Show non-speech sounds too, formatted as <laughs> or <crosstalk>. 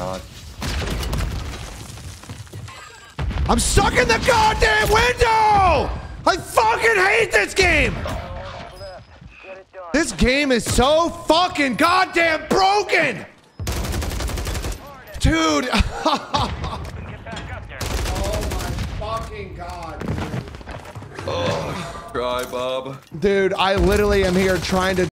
god. I'm stuck in the goddamn window! I fucking hate this game! This game is so fucking goddamn broken! Dude! <laughs> oh. Try, oh, Bob. Dude, I literally am here trying to